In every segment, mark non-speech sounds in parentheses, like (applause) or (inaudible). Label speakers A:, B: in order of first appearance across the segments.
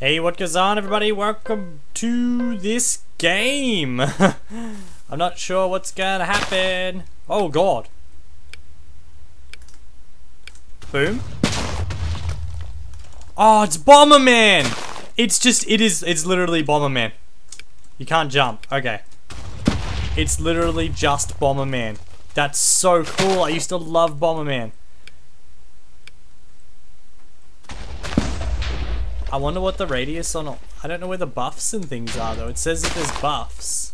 A: Hey, what goes on, everybody? Welcome to this game. (laughs) I'm not sure what's gonna happen. Oh, God. Boom. Oh, it's Bomberman! It's just, it is, it's literally Bomberman. You can't jump. Okay. It's literally just Bomberman. That's so cool. I used to love Bomberman. I wonder what the radius on... I don't know where the buffs and things are, though. It says that there's buffs.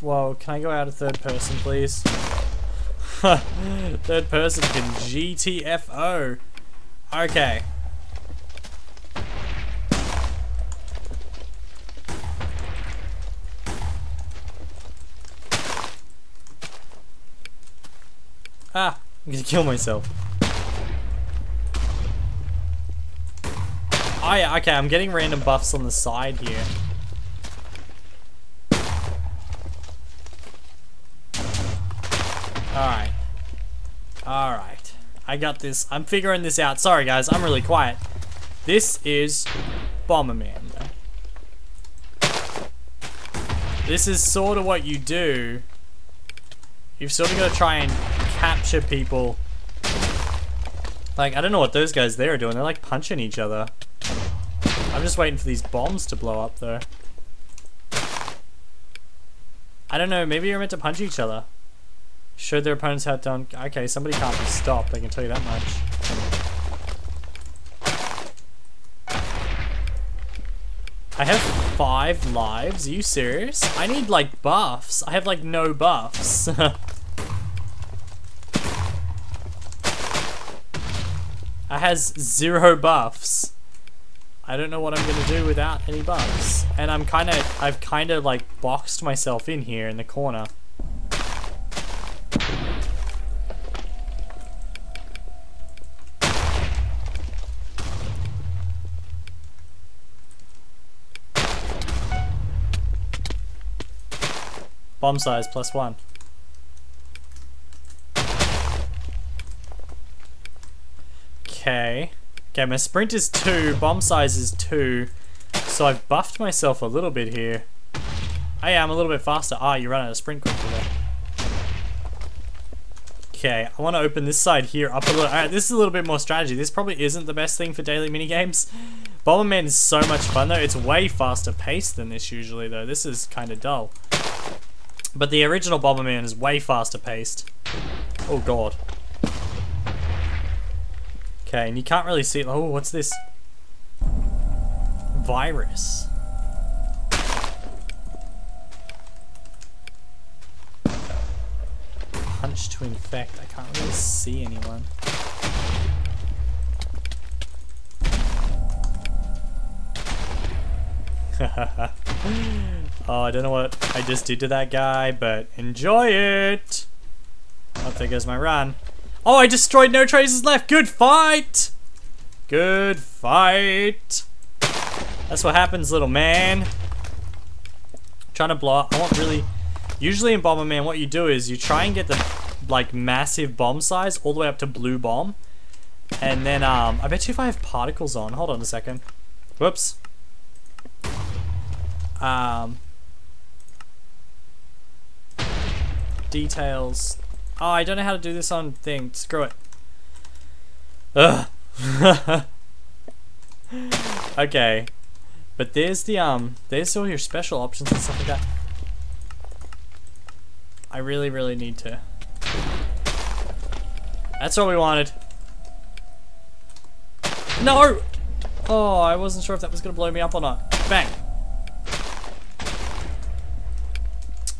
A: Whoa, can I go out of third person, please? (laughs) third person can GTFO. Okay. Ah, I'm gonna kill myself. Oh yeah, okay, I'm getting random buffs on the side here. Alright. Alright. I got this. I'm figuring this out. Sorry guys, I'm really quiet. This is Bomberman. This is sort of what you do. You've sort of got to try and capture people. Like, I don't know what those guys there are doing. They're like punching each other. I'm just waiting for these bombs to blow up though. I don't know, maybe you're meant to punch each other. Showed their opponents how done. Okay, somebody can't be stopped, I can tell you that much. I have five lives? Are you serious? I need like buffs. I have like no buffs. (laughs) Has zero buffs. I don't know what I'm gonna do without any buffs. And I'm kinda, I've kinda like boxed myself in here in the corner. Bomb size plus one. Okay. My sprint is 2, bomb size is 2. So I've buffed myself a little bit here. I'm a little bit faster. Ah, you run out of sprint quickly there. Okay, I want to open this side here up a little. Alright, this is a little bit more strategy. This probably isn't the best thing for daily minigames. Bomberman is so much fun though. It's way faster paced than this usually though. This is kind of dull. But the original Bomberman is way faster paced. Oh god. Okay, and you can't really see. Oh, what's this? Virus. Punch to infect. I can't really see anyone. (laughs) oh, I don't know what I just did to that guy, but enjoy it! Oh, there goes my run. Oh, I destroyed no traces left. Good fight. Good fight. That's what happens, little man. trying to blow up. I want really... Usually in Bomberman, what you do is you try and get the like massive bomb size all the way up to blue bomb. And then, um, I bet you if I have particles on. Hold on a second. Whoops. Um, details. Oh, I don't know how to do this on thing. Screw it. Ugh. (laughs) okay. But there's the, um, there's all your special options and stuff like that. I really, really need to. That's what we wanted. No! Oh, I wasn't sure if that was going to blow me up or not. Bang.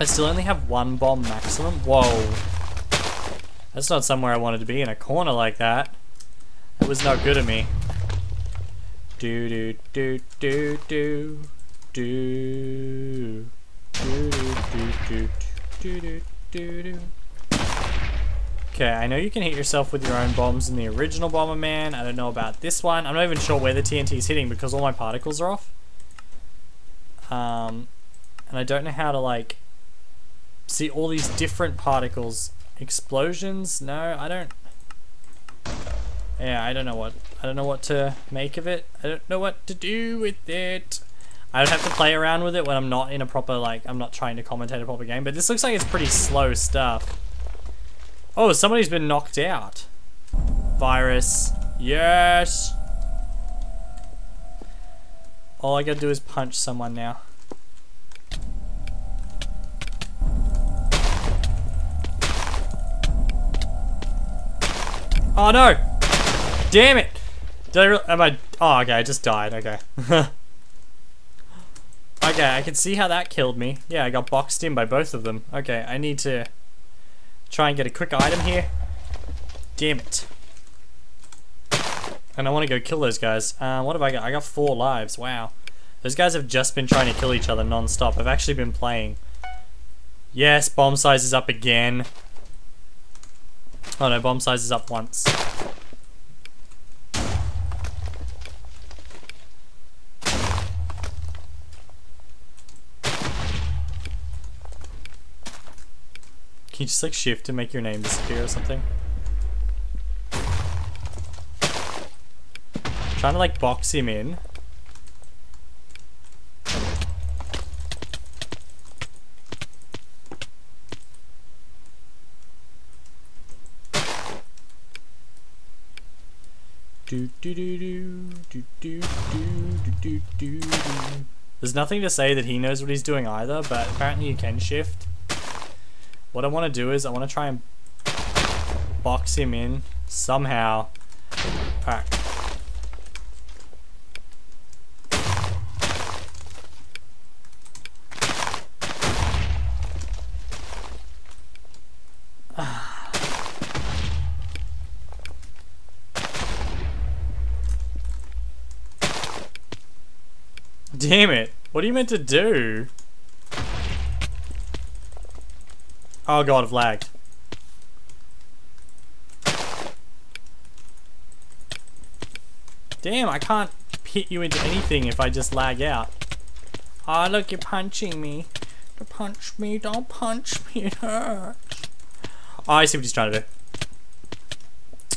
A: I still only have one bomb maximum. Whoa. That's not somewhere I wanted to be in a corner like that. That was not good of me. Do do do do do do do do do do do do do Okay, I know you can hit yourself with your own bombs in the original Bomberman. I don't know about this one. I'm not even sure where the TNT is hitting because all my particles are off. Um, and I don't know how to like see all these different particles. Explosions? No, I don't. Yeah, I don't know what. I don't know what to make of it. I don't know what to do with it. I would have to play around with it when I'm not in a proper, like, I'm not trying to commentate a proper game. But this looks like it's pretty slow stuff. Oh, somebody's been knocked out. Virus. Yes! All I gotta do is punch someone now. Oh no! Damn it! Did I really, am I, oh okay, I just died, okay. (laughs) okay, I can see how that killed me. Yeah, I got boxed in by both of them. Okay, I need to try and get a quick item here. Damn it. And I want to go kill those guys. Uh, what have I got? I got four lives, wow. Those guys have just been trying to kill each other non-stop. I've actually been playing. Yes, bomb size is up again. Oh no, bomb size is up once. Can you just like shift to make your name disappear or something? Trying to like box him in. There's nothing to say that he knows what he's doing either, but apparently you can shift. What I want to do is I want to try and box him in somehow. Alright, Damn it. What are you meant to do? Oh god, I've lagged. Damn, I can't hit you into anything if I just lag out. Oh, look, you're punching me. Don't punch me, don't punch me, it hurts. Oh, I see what he's trying to do.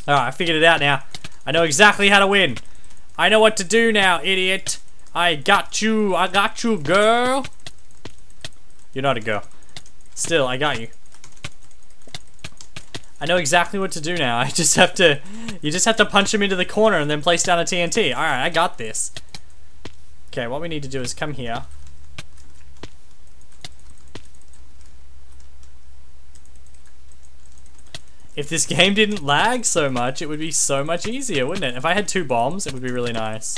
A: Alright, I figured it out now. I know exactly how to win. I know what to do now, idiot. I got you. I got you, girl. You're not a girl. Still, I got you. I know exactly what to do now. (laughs) I just have to... You just have to punch him into the corner and then place down a TNT. Alright, I got this. Okay, what we need to do is come here. If this (laughs) game didn't lag so much, it would be so much easier, wouldn't it? If I had two bombs, it would be really nice.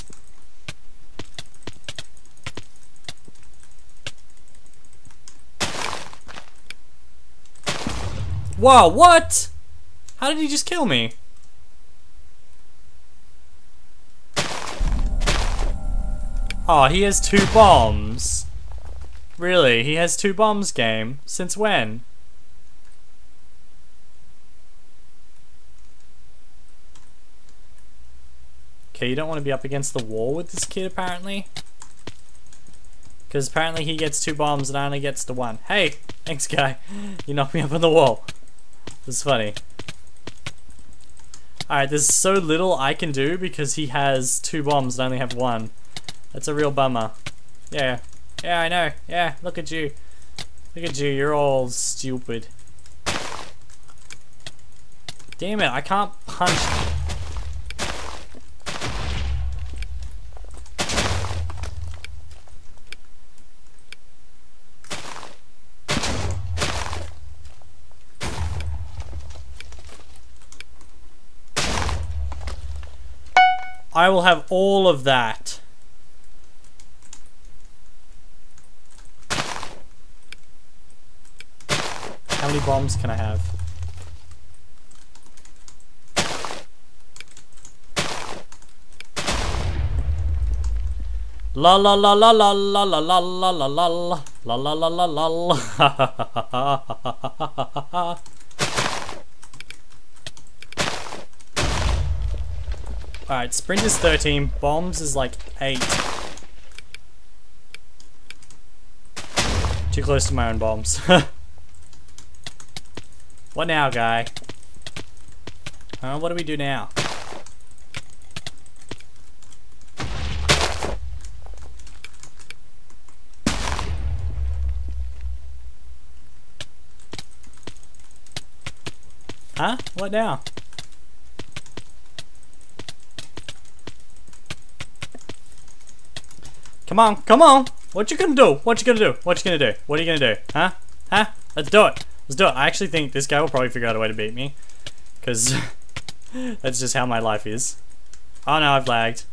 A: Wow, what? How did he just kill me? Oh, he has two bombs. Really? He has two bombs game? Since when? Okay, you don't want to be up against the wall with this kid, apparently. Because apparently he gets two bombs and I only gets the one. Hey! Thanks, guy. (laughs) You knocked me up on the wall. It's funny. Alright, there's so little I can do because he has two bombs and I only have one. That's a real bummer. Yeah. Yeah, I know. Yeah, look at you. Look at you, you're all stupid. Damn it, I can't punch I will have all of that. How many bombs can I have? La la la la la la la la la la la la la la la la la Alright, sprint is 13, bombs is like 8. Too close to my own bombs. (laughs) What now, guy? Huh? What do we do now? Huh? What now? Come on, come on! What you gonna do? What you gonna do? What you gonna do? What are you gonna do? Huh? Huh? Let's do it. Let's do it. I actually think this guy will probably figure out a way to beat me. Because (laughs) that's just how my life is. Oh no, I've lagged.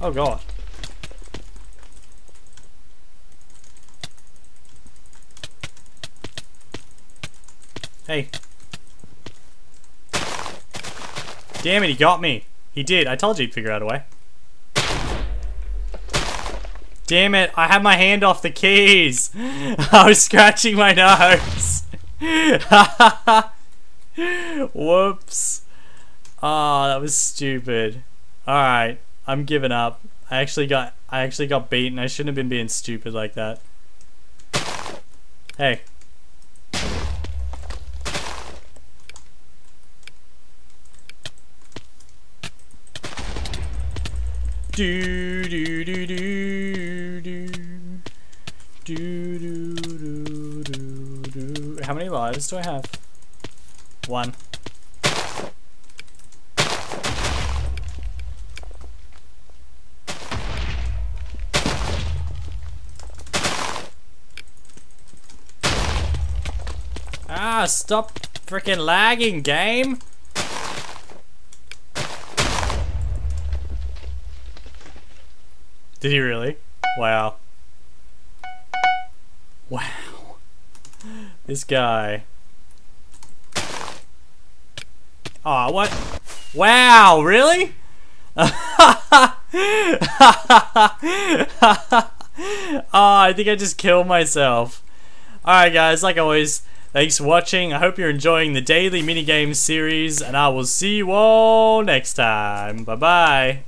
A: Oh god. Hey. Damn it, he got me. He did. I told you he'd figure out a way. Damn it, I had my hand off the keys. (laughs) I was scratching my nose. (laughs) Whoops. Oh, that was stupid. Alright, I'm giving up. I actually got I actually got beaten. I shouldn't have been being stupid like that. Hey. Do do do do do do do do do do. How many lives do I have? One. Ah, stop freaking lagging, game! Did he really? Wow. Wow. This guy. Aw, oh, what? Wow, really? (laughs) oh, I think I just killed myself. Alright guys, like always, thanks for watching. I hope you're enjoying the daily minigame series, and I will see you all next time. Bye-bye.